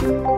Música